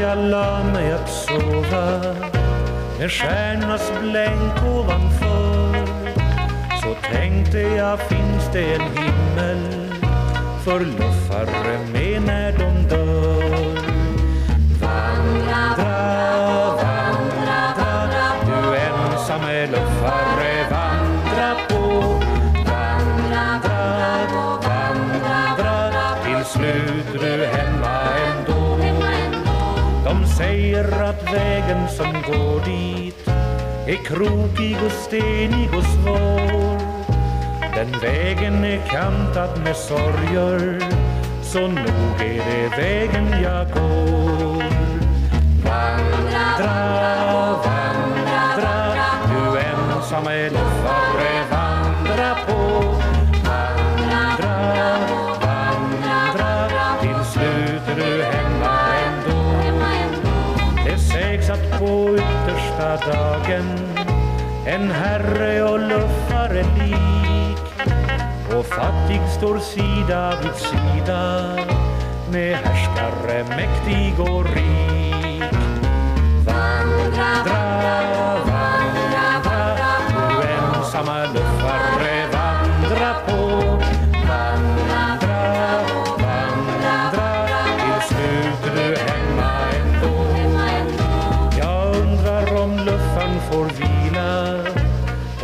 jag la mig att sova. Med stjärnornas blänk ovanför så tänkte jag finns det en himmel? För luffare med när de dör. Vandra, vandra, vandra, vandra. Du ensamme luffare, vandra på. Vandra, vandra, vandra, vandra. Till slut du hemma säger att vägen som går dit är krokig och stenig och svår. Den vägen är kantad med sorger så nog är det vägen jag går. Vandra, vandra, du ensamme luffare vandra på. Vandra, vandra, till slut är du hemma. Satt på yttersta dagen en herre och luffare lik och fattig står sida vid sida med härskare mäktig och rik Vandra, vandra, vandra, vandra, vandra, vandra, ensamma luffare vandra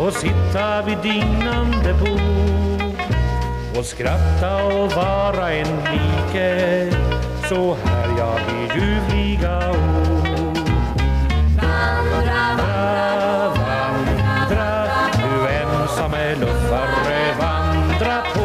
och sitta vid dignande bord och skratta och vara en like. Så här jag i ljuvliga ord. Vandra, vandra, vandra, du ensamme luffare vandra på